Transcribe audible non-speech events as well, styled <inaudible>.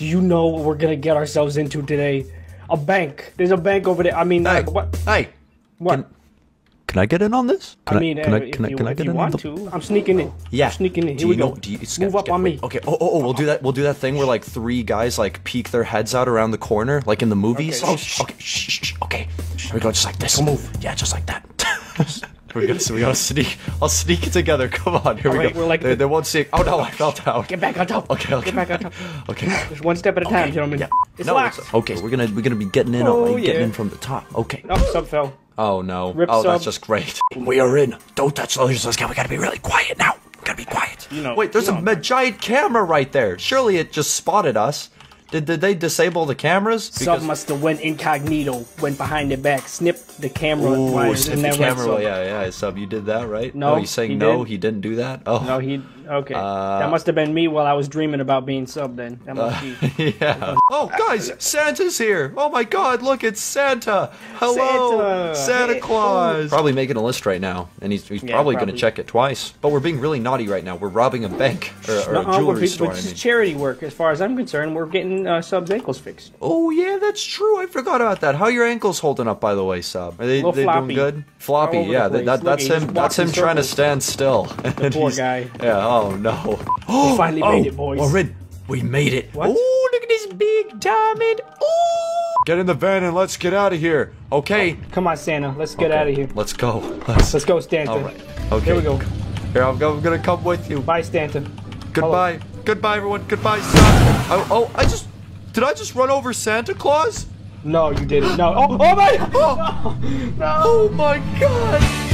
Do you know what we're gonna get ourselves into today? A bank. There's a bank over there. I mean, Hey, like, what? hey, What? Can, can I get in on this? Can I mean, can uh, I, if can I, you, can I if get you in want on the? to, I'm sneaking in. Yeah. I'm sneaking in. Do Here we know? go. Do you, it's Move up get- on me. Okay. Oh, oh, oh, we'll do that. We'll do that thing where like three guys like peek their heads out around the corner, like in the movies. Okay. Oh, shh, okay. Shh, shh, shh. Okay. Here we go, just like this. Don't move. Yeah, just like that. <laughs> we're gonna, so we gotta sneak. I'll sneak it together. Come on. Here we Alright, go. we're like they, the- they won't see. It. Oh no, I fell down. Get back on top. Okay. Okay. Get back on top. Okay. Just one step at a time, Okay, gentlemen. yeah. It's no, locked. it's- okay, we're gonna we're gonna be getting in Oh, on getting yeah. in from the top. Okay. Oh, sub fell. Oh no. Rip oh, sub. that's just great. We are in. Don't touch those. Let's go. We gotta be really quiet now. We gotta be quiet. You know- Wait, there's a, know. a giant camera right there. Surely it just spotted us. Did, did they disable the cameras? Sub must have went incognito, went behind their back, snipped the camera Ooh, wires, snip and the camera. Yeah, yeah. Sub, you did that, right? Oh, no, Oh, he's saying he no. did. He didn't do that. Oh. No, he. Okay. Uh, that must have been me while I was dreaming about being sub. Then that must be. <laughs> yeah. Oh, guys, Santa's here. Oh my God, look, it's Santa. Hello, Santa. Santa Hey, Claus. Probably making a list right now, and he's, he's Yeah, probably, going to check it twice. But we're being really naughty right now. We're robbing a bank or, or Nuh-uh, a we're jewelry store. but I this mean. is charity work, as far as I'm concerned. We're getting uh, sub's ankles fixed. Oh yeah, that's true. I forgot about that. How are your ankles holding up, by the way, Sub? Are they, Little they floppy. doing good? Floppy, yeah. That, place. Look, that's him. That's him trying to stand still. <laughs> The poor guy. Yeah. Oh Oh, no. <gasps> We finally oh, made it, oh, boys. We're in. We made it. What? Oh, look at this big diamond. Oh. Get in the van and let's get out of here. Okay. Oh, come on, Santa. Let's get out of here. Let's go. Let's. Let's go, Stanton. All right. Okay. Here we go. Here, I'm, I'm gonna come with you. Bye, Stanton. Goodbye. Goodbye, everyone. Goodbye, Santa. Oh, oh, I just. Did I just run over Santa Claus? No, you didn't. No. Oh, oh my! Oh, <laughs> oh my god!